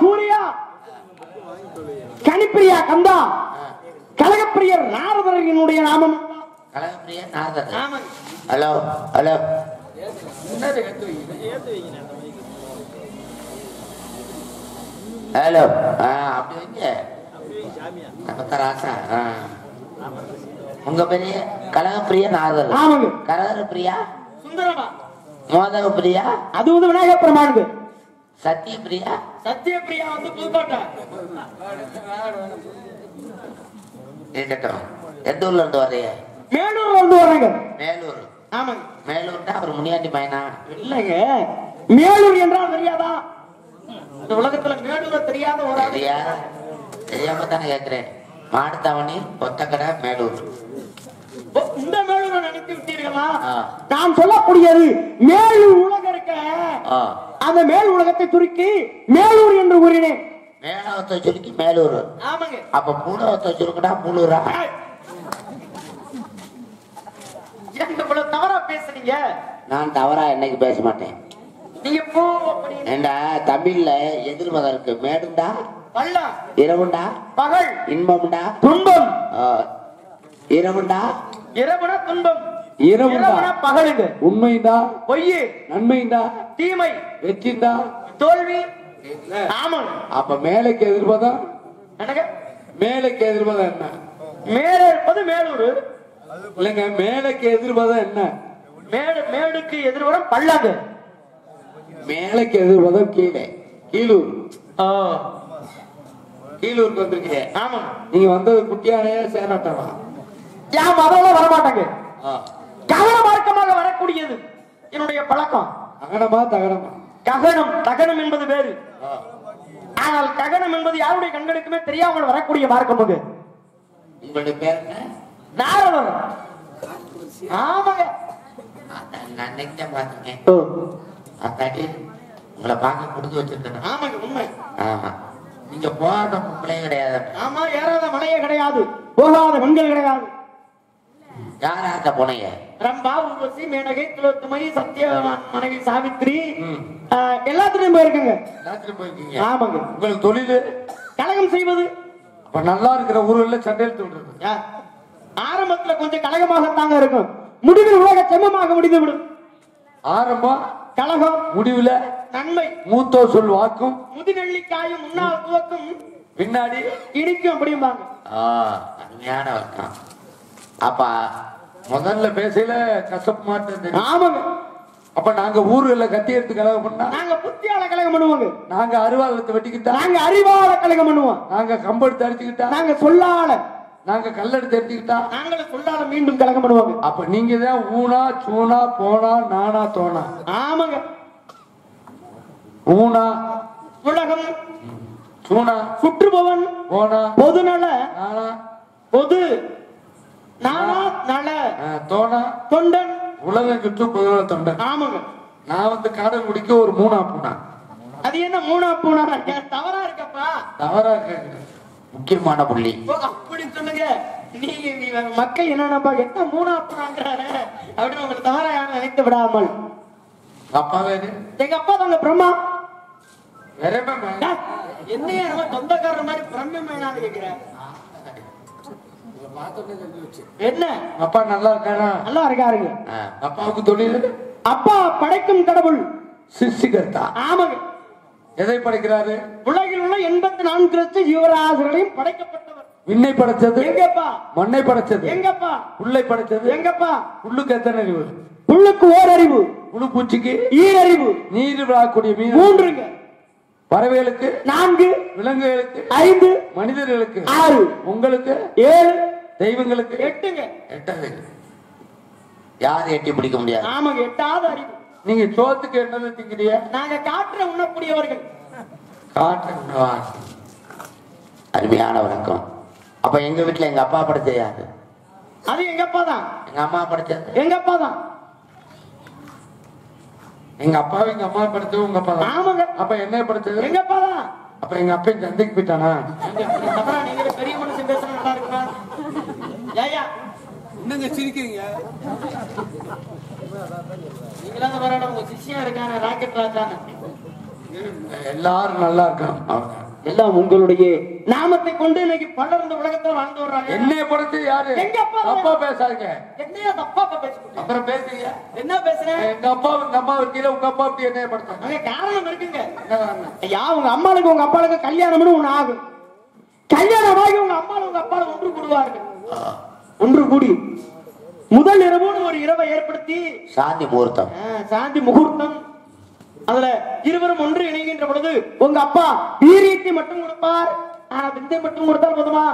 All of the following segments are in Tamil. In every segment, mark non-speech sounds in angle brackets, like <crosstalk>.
சூர்யா. கனிப்பிரியா கந்தா. கழகப்பிரியர் நாரதரினுடைய நாமம். கலகப்பிரியா நாரதர். Hello hello. ஹலோ. அப்படி வைங்க. உங்க பெரிய கலகப்பிரியா நாரதர். கரகர பிரியா சுந்தரமா மோதக பிரியா அது வந்து விநாயகர் பெருமானுக்கு சத்திய பிரியா சத்யபிரியா வந்து புதுக்கோட்டை இருக்கட்டும். எந்த ஊர்ல இருந்து வரைய மேலூர்ல இருந்து வர்றாங்க மேலூர். ஆமாங்க மேலூர்னா அவர் முனியாண்டி பையனா இல்லைங்க. மேலூர் என்றால் தெரியாதா? இந்த உலகத்துல மேலூரை தெரியாத ஒரு ஆளு. சரியா தெரியாம தானே கேக்குறேன். மாடுத்தாவணி ஒத்தக்கடை மேலூர். இந்த மேலூரை நினைத்து விட்டீர்களா. நான் சொல்லக்கூடியது மேலூர் உலகம் இருக்க. அந்த மேல் உலகத்தை சுருக்கி மேலூர் என்று கூறினேன். மேலவத்தை சுருக்கி மேலூர். ஆமாங்க. அப்ப மூலவத்தை சுருக்கடா மூலூரா? இவ்வளவு தவறா பேசுறீங்க நான் தவறா என்னைக்கு பேச மாட்டேன். நீங்க போ ஏண்டா தமிழ்ல எதிர்மதம் இருக்கு மேடுண்டா? பள்ளம் இரவுண்டா? பகல். இன்பம்டா? துன்பம். இரவுண்டா? இரவுன துன்பம். இரவுண்டா? பகலுங்க உண்மைண்டா பொய்யு நன்மைண்டா தீமை. வெற்றிண்டா தோல்வி. ஆமாங்க அப்ப மேலைக்கு எதிர்ப்பதம் எனக்கு மேலைக்கு என்ன? மேல இருப்பது மேலூர். இல்லைங்க மேலைக்கு எதிர்ப்பதம் என்ன? மேடு மேடுக்கு எதிர்வரம் பள்ளங்க. மேலைக்கு எதிர்ப்பதம் கீழே? கீழூர். கீழூருக்கு வந்திருக்கீங்க ஆமா நீங்க வந்தது குட்டியானையா சேராட்டமா? யாம் அதெல்லாம் வரமாட்டாங்க. கவன மார்க்கமாக வரக்கூடியது என்னுடைய பழக்கம். அகனமா தகனமா? ககனம் தகனம் என்பது வேறு. ஆனால் ககனம் என்பது யாருடைய கண்களுக்குமே தெரியாமல் வரக்கூடிய மார்க்கம் அது. உங்களுடைய பேர் நாரதர். ஆமாங்க. அதான் நான் அன்னைக்கு தான் பார்த்துருக்கேன் ஓ, அத்தாட்டி உங்களை பார்க்க கொடுத்து வச்சிருக்கேன் ஆமாங்க உண்மை. ஆமா நீங்க போராட்ட பிள்ளையே கிடையாது. ஆமா ஏறாத மலையே கிடையாது. போகாத பெண்கள் கிடையாது. யார் போனீங்க? ரம்பா உர்வசி மேனகை துளத்துமை சத்யவான் மனைவி சாவித்ரி. எல்லாத்துலயும் போயிருக்கங்க. எல்லாத்துலயும் போயிருக்கீங்க. ஆமாங்க. உங்களுக்கு தொழில்? கலகம் செய்வது. அப்ப நல்லா இருக்கிற ஊர்ல சண்டையில் விடுறது? ஆரம்பத்துல கொஞ்சம் கலகமாகத்தாங்க இருக்கும். முடிவில் உலக செம்மமாக முடிந்து விடும் ஆரம்பம் கலகம் முடிவுல நன்மை. மூத்தோ சொல் வாக்கும். முதுநெல்லிக்காயும் முன்னால் துவக்கும். பின்னாடி? இனிக்கும் அப்படிம்பாங்க. ஆ அருமையான வர்க்கம். அப்ப முதல்ல பேசையில கசப்பு தெரியும். ஆமாங்க. அப்ப நாங்க ஊர்ல கத்தி எடுத்து கலகம் பண்ணா? நாங்க புத்தியால கலகம் பண்ணுவோங்க. நாங்க அருவாளத்தை வெட்டிக்கிட்டா? நாங்க அறிவால கலகம் பண்ணுவோம். நாங்க கம்பெடுத்து அடிச்சுக்கிட்டா நாங்க சொல்லால நாங்க கல்லெடுத்து எடுத்துக்கிட்டா நாங்களும் சொல்லால மீண்டும் கலகம் பண்ணுவாங்க. அப்ப நீங்க தான் ஊனா சூனா போனா நானா தோணா ஆமாங்க. ஊனா? உலகம். சூனா? சுற்றுபவன். போனா? பொதுநல. நானா? பொது. நானா நல தோணா தொண்டன். உலகம் சுற்று பொதுவான தொண்டன். ஆமாங்க. நான் வந்து காடல் குடிக்க ஒரு மூணா பூனா. அது என்ன மூணா பூனா? தவறா இருக்கப்பா. தவறா கேக்குறேன் முக்கியமான புள்ளி. அப்படி சொல்லுங்க. நீங்க மக்கள் என்னென்னப்பா? என்ன மூணா பூனாங்கிறாரு அப்படின்னு உங்களுக்கு தவறா யாரும் நினைத்து விடாமல். அப்பா வேறு? எங்க அப்பா தாங்க பிரம்மா. வேற என்ன? சொந்தக்காரர் மாதிரி பிரம்மேனான்னு கேக்குறேன் என்ன? அப்பா நல்லா இருக்கானா நல்லா இருக்காருங்க. அப்பாவுக்கு தொழில் அப்பா படைக்கும் கடவுள். சிருஷ்டிகர்த்தா ஆமாங்க. எதை படைக்கிறாரு? உலகில் உள்ள எண்பத்தி நான்கு லட்சம் ஜீவராசிகளையும் படைக்கப்பட்டவர். விண்ணை படைச்சது எங்கப்பா? மண்ணை படைச்சது எங்கப்பா? புல்லை படைச்சது எங்கப்பா? புல்லுக்கு எத்தனை அறிவு? புல்லுக்கு ஓரறிவு. புழு பூச்சிக்கு ஈரறிவு. நீர் விழாக்கூடிய மீன்? மூன்றுங்க. பறவைகளுக்கு? நான்கு. விலங்குகளுக்கு? ஐந்து. மனிதர்களுக்கு? ஆறு. உங்களுக்கு? ஏழு. தெய்வங்களுக்கு எட்டுங்க. எட்டது யாரும் எட்டி பிடிக்க முடியாது? ஆமாங்க எட்டாவது அறிவு. நீங்க சோத்துக்கு என்னது திங்கிறிய நாங்க காற்ற உண்ணக்கூடியவர்கள். காற்று? அருமையான வணக்கம். அப்ப எங்க வீட்டுல எங்க அப்பா படைச்சது யாரு? அது எங்க அப்பா தான். எங்க அம்மா படைச்சது எங்க அப்பா தான். எங்க அப்பாவை எங்க அம்மா படைச்சது உங்க அப்பா தான். ஆமாங்க. அப்ப என்ன படைச்சது எங்க அப்பா தான். அப்ப எங்க அப்பா சந்தைக்கு போயிட்டானா தவறா நீங்க பெரிய மனுஷன் பேசுறது நல்லா இருக்குமா ஏயா என்னங்க சிரிக்கிறீங்க? நீங்களாம் வர உங்க சிஷ்யம் இருக்கான ராக்கெட் ராஜான்னு எல்லாரும் நல்லா இருக்காங்க. அவ்வளவுதான். எல்லாம் உங்களுடைய நாமத்தை கொண்டு இன்னைக்கு பலர் இந்த உலகத்துல வாழ்ந்து வர்றாங்க. என்னைய படுத்து யாரு? எங்க அப்பா? அப்பா பேசாதீங்க. என்னையா தப்பா அப்பா பேசிக்கிட்டு அப்புறம் பேசுறீங்க என்ன பேசுறேன் எங்க அப்பா உங்க அம்மா இருக்கீங்க உங்க அப்பா அப்படி என்னைய படுத்தாங்க அங்க காரணம் இருக்குங்க. என்ன? ஐயா உங்க அம்மாளுக்கு உங்க அப்பாளுக்கு கல்யாணம்னு ஒண்ணு ஆகும். கல்யாணமாகி உங்க அம்மாளும் உங்க அப்பாளும் ஒன்று கூடுவார்கள். ஒன்று கூடி. முதல் இரவுன்னு ஒரு இரவை ஏற்படுத்தி. சாந்தி முகூர்த்தம். சாந்தி முகூர்த்தம். அதுல இருவரும் ஒன்று இணைகின்ற பொழுது உங்க அப்பா வீரியத்தை மட்டும் கொடுப்பார். ஆனா விந்தை மட்டும் கொடுத்தால் போதுமா?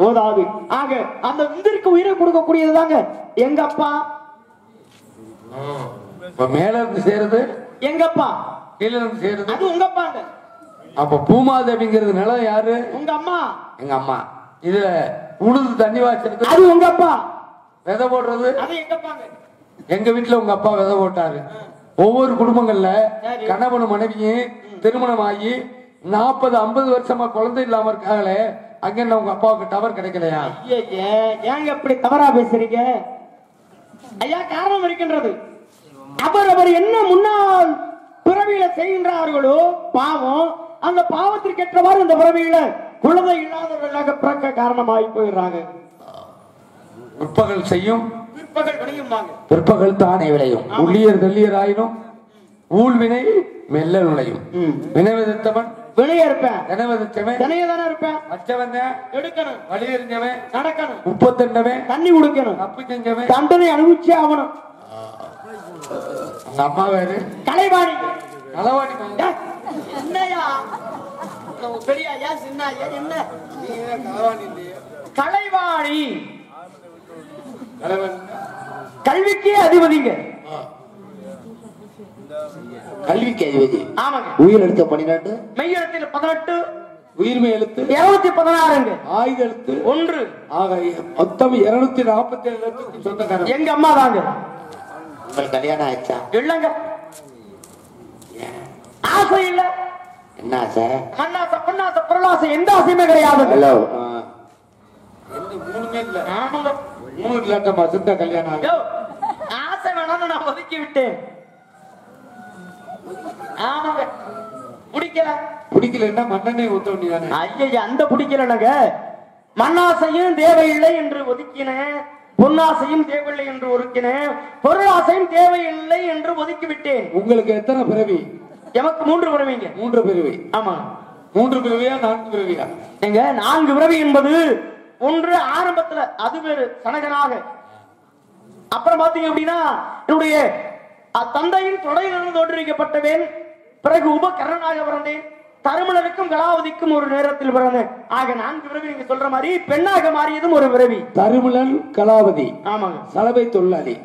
போதாது. ஆக அந்த விந்திற்கு உயிரை கொடுக்கக்கூடியது தாங்க எங்க அப்பா. மேல இருந்து சேருது எங்க அப்பா. கீழ இருந்து சேருது. அது உங்க அப்பாங்க. அப்ப பூமாதேவிங்கிறது நிலம் யாரு? உங்க அம்மா. எங்க அம்மா. இதுல உழுது தண்ணி வாய்ச்சிருக்கு அது உங்க அப்பா. விதை போடுறது? அது எங்க அப்பாங்க. எங்க வீட்டுல உங்க அப்பா விதை போட்டாரு. ஒவ்வொரு குடும்பங்கள்ல. கணவன் மனைவியும் திருமணம் ஆகி நாற்பது ஐம்பது வருஷமா குழந்தை இல்லாம இருக்காங்களே அங்க என்ன உங்க அப்பாவுக்கு டவர் கிடைக்கலையா? ஏங்க இப்படி தவறா பேசுறீங்க? ஐயா காரணம் இருக்கின்றது. அவர் அவர் என்ன முன்னால் பிறவியில செய்கின்றார்களோ பாவம் அந்த பாவத்திற்கு ஏற்றவாறு இந்த பிறவியில குழந்தை இல்லாதவர்களாக பிறக்க காரணமாகி போயிடுறாங்க. முற்பகல் செய்யும். பிற்பகல் விளையும்பாங்க பிற்பகல் தானே விளையும். உள்ளியர் தெல்லியர் ஆயினும் ஊழ்வினை மெல்ல நுழையும். வினைவிதத்தவன் விளைய இருப்பேன். வினைவிதத்தவன் தினைய தானே இருப்பேன். மற்றவன் எடுக்கணும். வழி எறிஞ்சவன் நடக்கணும். முப்பத்தெண்டவன் தண்ணி குடிக்கணும். தப்பு செஞ்சவன். தண்டனை அனுபவிச்சே ஆகணும். அம்மா வேறு. கலைவாணி. என்னையா நம்ம சின்ன ஐயா என்ன? கலைவாணி. கல்விக்கே அதிபதிங்க. கல்விக்கு அதிபதி. ஆமாங்க. உயிர் எடுத்த பன்னிரெண்டு மெய்யெழுத்தில் பதினெட்டு. உயிர்மை எழுத்து இருநூத்தி பதினாறுங்க. ஆயுத எழுத்து ஒன்று. ஆக மொத்தம் இருநூத்தி நாற்பத்தி ஏழு சொந்தக்காரன். எங்க அம்மா தாங்க. உங்களுக்கு கல்யாணம் ஆச்சா இல்லங்க. ஆசை இல்ல. என்ன சார் மண்ணாசை பொன்னாசை பொருளாசை எந்த ஆசையுமே கிடையாதுங்க ஹலோ. மூணுமே இல்ல. ஆமாங்க மூணு இல்லாட்டமா சித்த கல்யாணம் ஆசை வேணாம்னு நான் ஒதுக்கி விட்டேன். ஆமாங்க. பிடிக்கல. பிடிக்கலன்னா மண்ணெண்ணெய் ஊத்த வேண்டியதானே? ஐயா அந்த பிடிக்கலங்க மண்ணாசையும் தேவையில்லை என்று ஒதுக்கினேன் பொன்னாசையும் தேவையில்லை என்று ஒதுக்கினேன் பொருளாசையும் தேவையில்லை என்று ஒதுக்கி விட்டேன். உங்களுக்கு எத்தனை பிறவி? எமக்கு மூன்று பிறவிங்க மூன்று பிறவி. ஆமா. மூன்று பிறவியா நான்கு பிறவியா? எங்க? நான்கு பிறவி என்பது ஒன்று ஆரம்பத்துல அது வேறு சனகனாக. அப்புறம் பாத்தீங்க அப்படின்னா என்னுடைய தந்தையின் தொடையிலிருந்து தோற்றுவிக்கப்பட்டவேன் பிறகு உபகரணனாக பிறந்தேன். தருமலருக்கும் கலாவதிக்கும் ஒரு நேரத்தில் பிறந்தேன். ஆக நான்கு பிறவி நீங்க சொல்ற மாதிரி பெண்ணாக மாறியதும் ஒரு பிறவி. தருமலன் கலாவதி. ஆமாங்க. சலவை தொழிலாளி.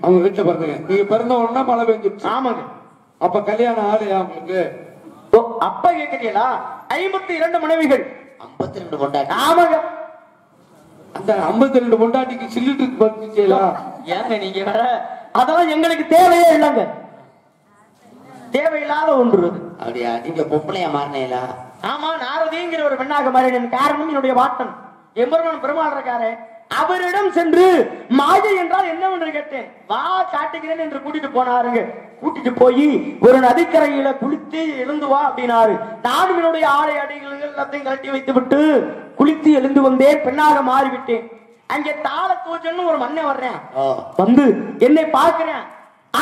அவங்க வீட்டுல பிறந்தங்க நீங்க பிறந்த உடனே மழை பெஞ்சிருச்சு. ஆமாங்க. அப்ப கல்யாணம் ஆலையா உங்களுக்கு அப்ப கேக்குறீங்களா? ஐம்பத்தி இரண்டு மனைவிகள். ஐம்பத்தி ரெண்டு கொண்டாடி ஆமாங்க. அந்த ஐம்பத்தி ரெண்டு பொண்டாட்டிக்கு சில்லிட்டு பத்துச்சேலா ஏங்க நீங்க வேற அதெல்லாம் எங்களுக்கு தேவையே இல்லைங்க. தேவையில்லாத ஒன்று. அப்படியா? நீங்க பொம்பளையா மாறினீங்களா? ஆமா நாரதிங்கிற ஒரு பெண்ணாக மாறினேன். காரணம் என்னுடைய வாட்டன். எம்பெருமான் பெருமாள் இருக்காரு. அவரிடம் சென்று மாயை என்றால் என்னவென்று கேட்டேன்? வா காட்டுகிறேன் என்று கூட்டிட்டு போனாருங்க. கூட்டிட்டு போய் ஒரு நதிக்கரையில குளித்து எழுந்து வா அப்படின்னாரு. நானும் என்னுடைய ஆடை அடிகள் எல்லாத்தையும் கழட்டி வைத்து விட்டு குளித்து எழுந்து வந்தேன். பெண்ணாக மாறிவிட்டேன். அங்கே தாள தூஜன்னு ஒரு மண்ணை வர்றேன். வந்து என்னை பார்க்கிறேன்.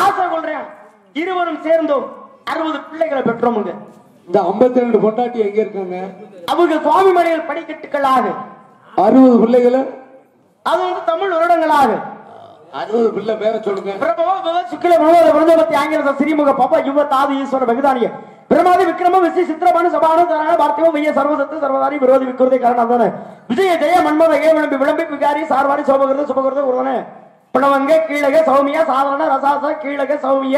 ஆசை கொள்றேன். இருவரும் சேர்ந்தோம். அறுபது பிள்ளைகளை பெற்றோமுங்க. இந்த ஐம்பத்தி ரெண்டு பொண்டாட்டி எங்க இருக்காங்க? அவங்க சுவாமி மலையில் படிக்கட்டுகளாக. அறுபது பிள்ளைகளை? அது வந்து தமிழ் வருடங்களாக. அறுபது பிள்ளை பேரை சொல்லுங்க. பிரபவ பவ சுக்கில வினோத விருந்தபத்தி ஆங்கில ஸ்ரீமுக பப்ப யுவ தாது ஈஸ்வர பகுதானிய பிரமாதி விக்ரம விசி சித்திரபானு சபானு தரண பார்த்திவ வைய சர்வசத்து சர்வதாரி விரோதி விக்ருதி காரணாதான விஜய ஜெய மன்மத ஏ விளம்பி விளம்பி விகாரி சார்வாரி சோபகிருத சுபகிருத உருவன பிளவங்க கீழக சௌமிய சாதாரண ரசாச கீழக சௌமிய.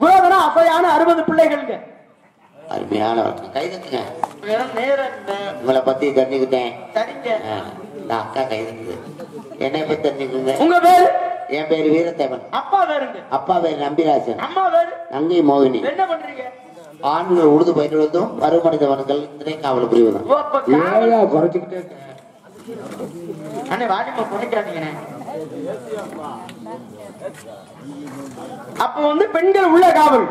குரோதன அசையான அறுபது பிள்ளைகளுங்க. அருமையான நேரம் உங்களை பத்தி தெரிஞ்சுக்கிட்டேன். சரிங்க. அக்கா என்னை பத்தி தெரிஞ்சுக்குங்க. உங்க பேரு? என் பேர் வீரத்தேவன். அப்பா வேறுங்க அப்பா பேர் நம்பிராசன் அம்மா வேறு நங்கை மோகினி. என்ன பண்றீங்க? ஆண்கள் உழுது புரிவதும் குறைச்சுக்கிட்டே? அண்ணே வாடிமா குறைக்காதீங்கண்ணே அப்ப வந்து பெண்கள் உள்ள காவல்.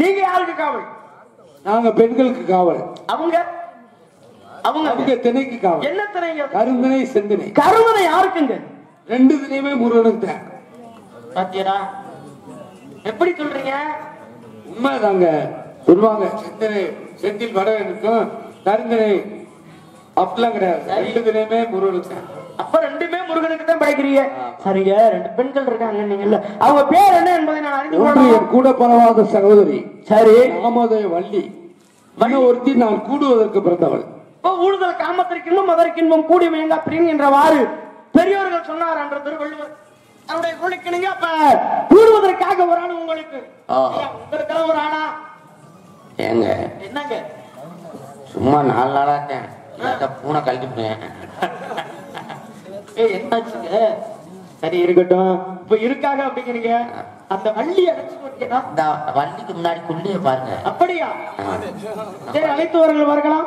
நீங்க யாருக்கு காவல்? நாங்க பெண்களுக்கு காவல். அவங்க? அவங்க அவங்க திணைக்கு காவல் என்ன திணைங்க? கருந்திணை செந்தினை. கருவனை யாருக்குங்க? ரெண்டு திணையுமே முருகனுக்கு தான். பாத்தியடா. எப்படி சொல்றீங்க? உண்மைதாங்க. சொல்லுவாங்க செந்தினை செந்தில் வட இருக்கும் கருந்திணை அப்படிலாம் கிடையாது. ரெண்டு திணையுமே முருகனுக்கு தான். அப்ப ரெண்டுமே முருகனுக்கு தான் படைக்கிறீங்க சரிங்க ரெண்டு பெண்கள் இருக்காங்க நீங்கல்ல அவங்க பேர் என்ன என்பதை நான் அறிந்து என் கூட பரவாத சகோதரி. சரி. நாமோதய வள்ளி. இன்னும் ஒருத்தி நான் கூடுவதற்கு பிறந்தவள். ஊடுதல் காமத்திற்கின்பம் அதற்கின்பம் கூடி மயங்கா பிரின் என்றவாறு பெரியோர்கள் சொன்னார் என்ற திருவள்ளுவர். அவருடைய குளிக்கணுங்க அப்ப கூடுவதற்காக ஒரு ஆணு உங்களுக்கு. ஒரு ஆணா ஏங்க. என்னங்க? சும்மா நாலு நாளாட்டேன் இல்லாட்டா பூனை கழட்டி போயேன் ஏய் என்னாச்சுங்க? சரி இருக்கட்டும். இப்ப இருக்காக அப்படிங்கிறீங்க. அந்த வள்ளி இந்த வண்டிக்கு முன்னாடி குள்ளிய பாருங்க. அப்படியா? சரி அழைத்து பார்க்கலாம்.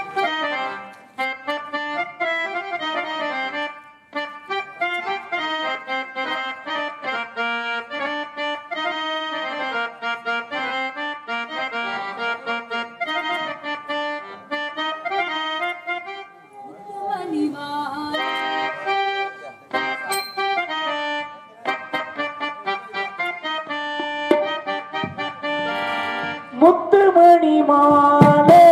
முத்துமணி மாலை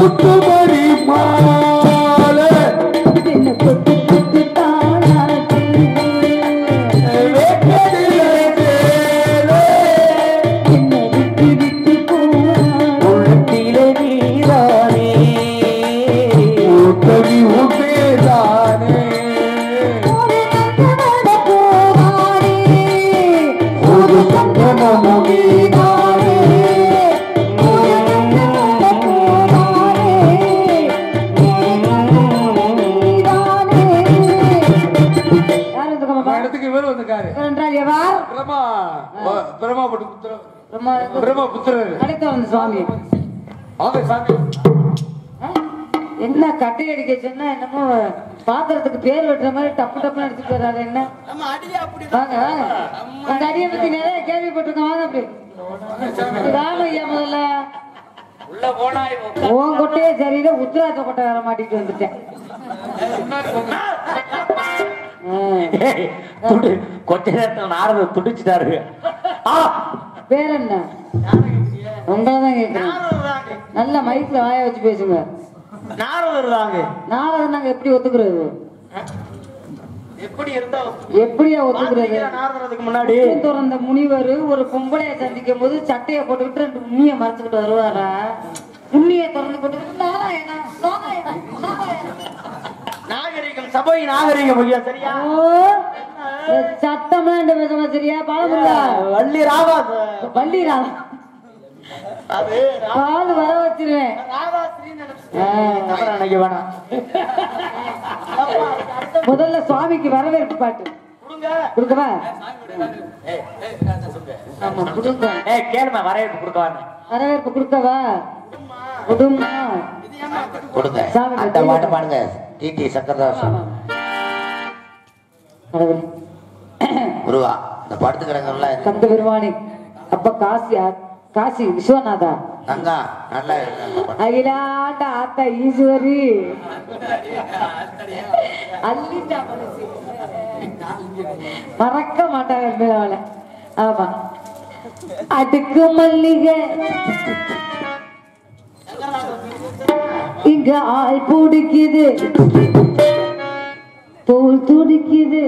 முத்துமணி மாலை என்றால் எவர்? பிரமா பிரமா சுவாமி. என்ன கட்டையடிக்க சொன்னா என்னமோ பாத்திரத்துக்கு பேர் வெட்டுற மாதிரி டப்பு டப்புன்னு அடிச்சுட்டு வர்றாரு என்ன? வாங்க அந்த அடியை பத்தி நிறைய கேள்விப்பட்டிருக்கோம் வாங்க அப்படி. வாங்க முதல்ல. உன் சரியில்லை உத்தராத்த கொட்டை வர மாட்டிட்டு வந்துட்டேன். கொஞ்ச நேரத்துல நாரத துடிச்சிட்டாரு. என்ன உங்களை கேட்கிறேன் நல்ல மைக்ல வாய வச்சு பேசுங்க. நாரதர் தாங்க நாங்க எப்படி ஒத்துக்கிறது? எப்படி இருந்தா எப்படியா ஒத்துக்கிறது? நாரதருக்கு முன்னாடி திறந்த முனிவர் ஒரு பொம்பளைய சந்திக்கும் போது சட்டையை போட்டுக்கிட்டு ரெண்டு உண்ணிய மறைச்சுக்கிட்டு வருவாரா? உண்ணிய திறந்து போட்டுக்கிட்டு நாராயணா நாராயணா நாராயணா. சபை நாகரிகம் ஐயா சரியா ஓ, இந்த பேசுமா சரியா பாலமுல்லா வள்ளி ராவாஸ் வள்ளிராம் அது பால் வர வச்சிருவேன் நினைக்க வேணாம் முதல்ல சுவாமிக்கு வரவேற்பு பாட்டு கொடுக்கவா வரவேற்பு கொடுக்கவான்னு வரவேற்பு கொடுக்கவா கொடுங்க. அந்த பாட்டு பாடுங்க. டிடி சக்கரதாசன். குருவா இந்த படுத்து கிடங்கலாம் கந்த பெருமானி அப்ப காசி காசி விஸ்வநாதா? தங்கா நல்லா. அகிலாண்ட ஆத்தா ஈஸ்வரி. மறக்க மாட்டாங்க மேல அவளை ஆமா. அடுக்கு மல்லிகை. இங்க ஆள் பிடிக்குது. தோல் துடிக்குது.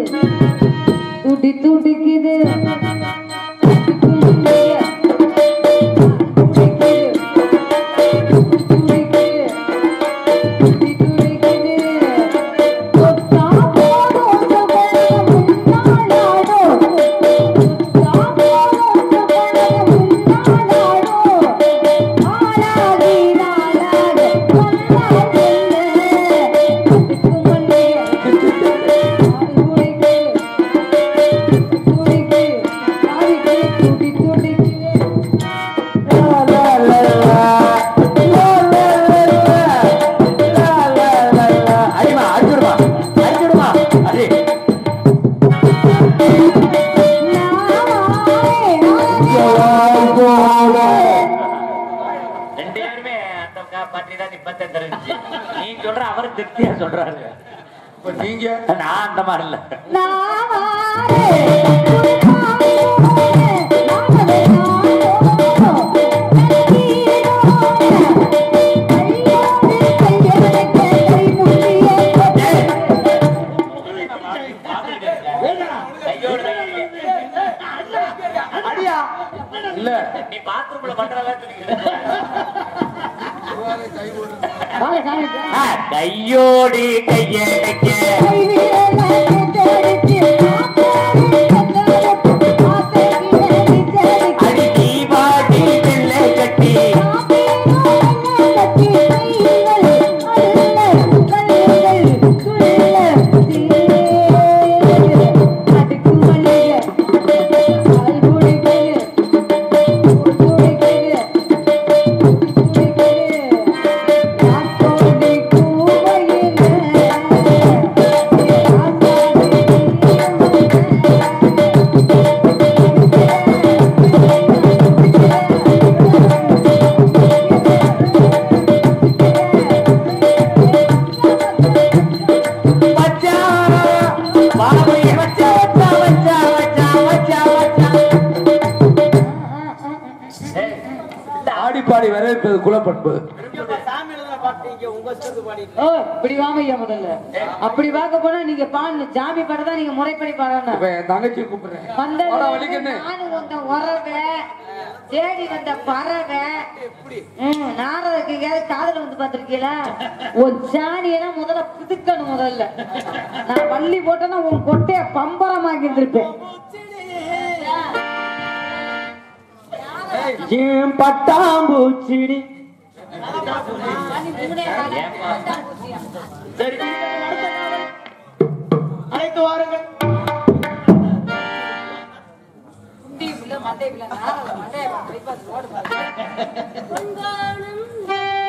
நான் அந்த மாதிரி இல்ல. கையோடு அடியா. இல்ல. நீ பாத்ரூம்ல பண்றதா <laughs> கையோடு கையடைக்க பாடி ஓ இப்படி வாங்க ஐயா முதல்ல. அப்படி பார்க்க போனா நீங்க பாடணும் ஜாமி பாட தான் நீங்க முறைப்படி பாடணும். தங்கச்சி கூப்பிடுறேன். வந்த உறவை தேடி வந்த பறவை. எங்கேயாவது காதல வந்து பாத்திருக்கீங்களா உன் சாணியெல்லாம் முதல்ல புதுக்கணும் முதல்ல. நான் பள்ளி போட்டேன்னா உன் கொட்டைய பம்பரமாக்கி இருந்திருப்பேன் ஏன் பட்டாம்பூச்சிடி? சரி அழைத்து வாருங்கள் மண்டை நாரத <laughs>